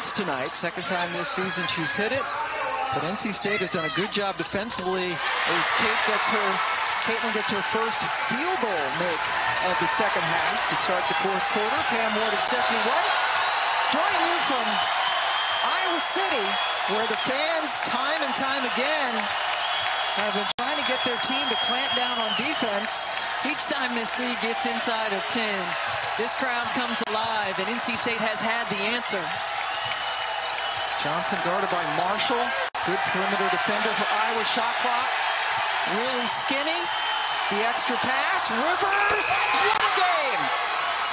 points tonight. Second time this season she's hit it. But NC State has done a good job defensively as Kate gets her, Caitlin gets her first field goal make of the second half to start the fourth quarter. Pam Ward and Stephanie White joining you from Iowa City, where the fans time and time again have been trying to get their team to clamp down on defense. Each time this league gets inside of 10, this crowd comes alive, and NC State has had the answer. Johnson guarded by Marshall. Good perimeter defender for Iowa shot clock. Really skinny. The extra pass. Rivers. What a game!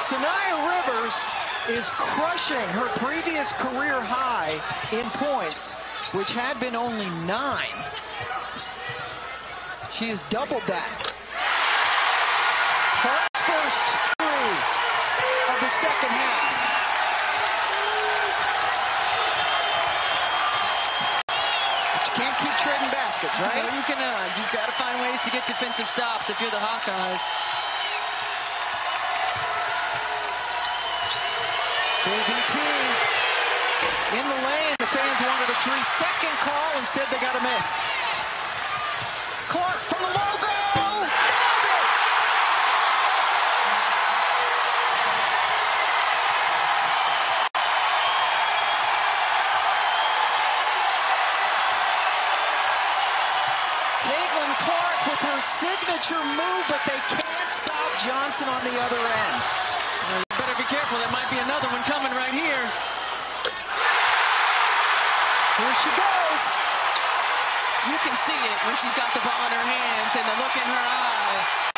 Saniya Rivers is crushing her previous career high in points, which had been only nine. She has doubled that. Clark's first three of the second half. Trading baskets, right? No, you cannot. Uh, You've got to find ways to get defensive stops if you're the Hawkeyes. JVT in the lane. The fans wanted a three-second call. Instead, they got a miss. Clark signature move, but they can't stop Johnson on the other end. Well, you better be careful. There might be another one coming right here. Here she goes. You can see it when she's got the ball in her hands and the look in her eye.